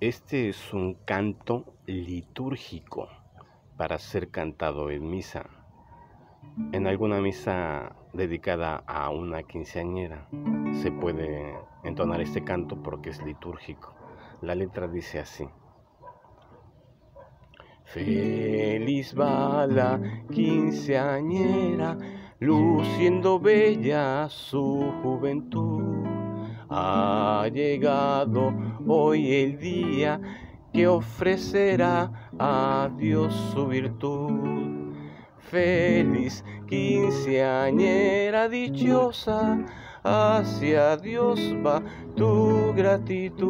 Este es un canto litúrgico para ser cantado en misa. En alguna misa dedicada a una quinceañera se puede entonar este canto porque es litúrgico. La letra dice así. Feliz va la quinceañera, luciendo bella su juventud. Ha llegado hoy el día que ofrecerá a Dios su virtud. Feliz quinceañera dichosa, hacia Dios va tu gratitud.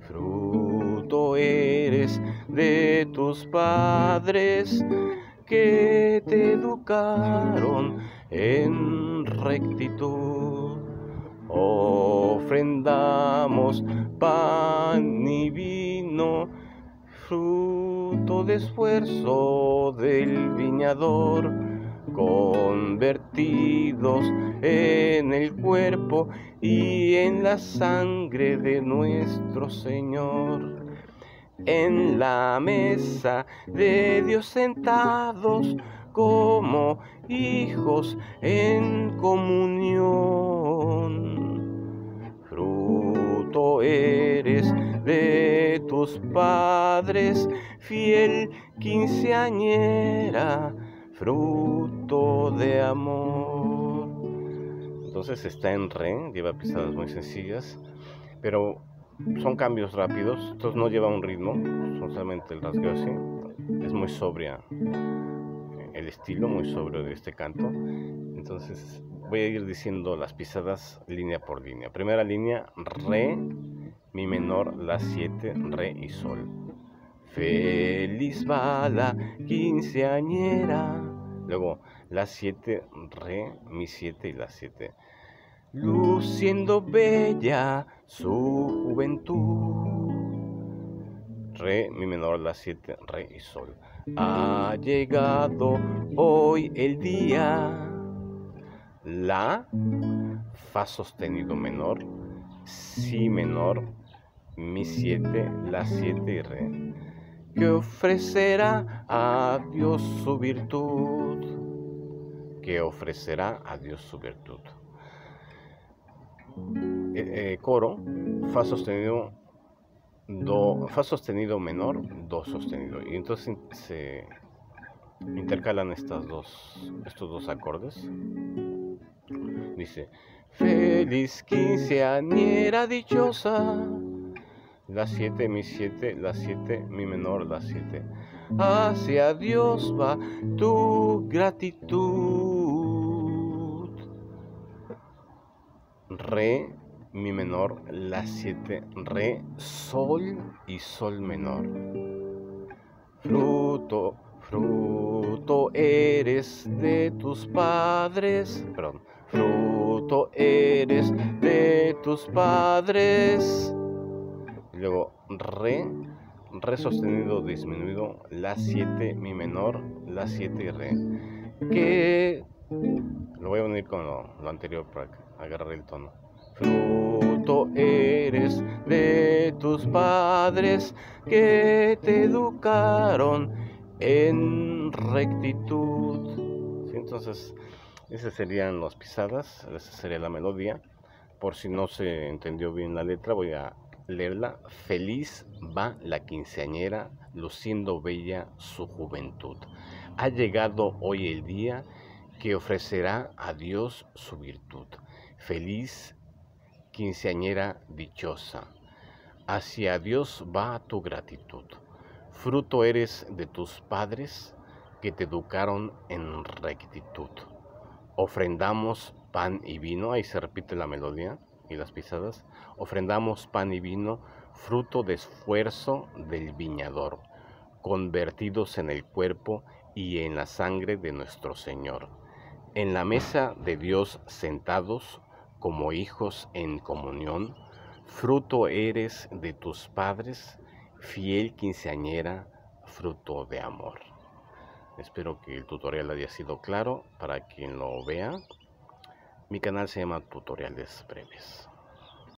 Fruto eres de tus padres que te educaron en rectitud. Ofrendamos pan y vino, fruto de esfuerzo del viñador, convertidos en el cuerpo y en la sangre de nuestro Señor. En la mesa de Dios sentados como hijos en comunión eres de tus padres, fiel quinceañera, fruto de amor. Entonces está en re, lleva pisadas muy sencillas, pero son cambios rápidos, entonces no lleva un ritmo, solamente el rasgueo así, es muy sobria el estilo, muy sobrio de este canto. Entonces voy a ir diciendo las pisadas línea por línea. Primera línea, re, mi menor, la 7, re y sol. Feliz va la quinceañera. Luego la 7, re, mi 7 y la 7. Luciendo bella su juventud. Re, mi menor, la 7, re y sol. Ha llegado hoy el día la, Fa sostenido menor, Si menor, Mi 7, La 7 y Re, que ofrecerá a Dios su virtud, que ofrecerá a Dios su virtud. Eh, eh, coro, Fa sostenido, do, Fa sostenido menor, Do sostenido. Y entonces se intercalan estas dos, estos dos acordes. Dice, feliz quinceañera dichosa. La siete, mi siete, la siete, mi menor, la siete. Hacia Dios va tu gratitud. Re, mi menor, la siete, re, sol y sol menor. Fruto, fruto eres de tus padres. Perdón fruto eres de tus padres. Y luego re, re sostenido disminuido, la 7, mi menor, la 7 y re. Que lo voy a unir con lo, anterior para agarrar el tono. Fruto eres de tus padres que te educaron en rectitud. Entonces, esas serían las pisadas, esa sería la melodía. Por si no se entendió bien la letra, voy a leerla. Feliz va la quinceañera, luciendo bella su juventud. Ha llegado hoy el día que ofrecerá a Dios su virtud. Feliz quinceañera dichosa. Hacia Dios va tu gratitud. Fruto eres de tus padres que te educaron en rectitud ofrendamos pan y vino, ahí se repite la melodía y las pisadas, ofrendamos pan y vino, fruto de esfuerzo del viñador, convertidos en el cuerpo y en la sangre de nuestro Señor. En la mesa de Dios sentados como hijos en comunión, fruto eres de tus padres, fiel quinceañera, fruto de amor. Espero que el tutorial haya sido claro para quien lo vea. Mi canal se llama Tutoriales Breves.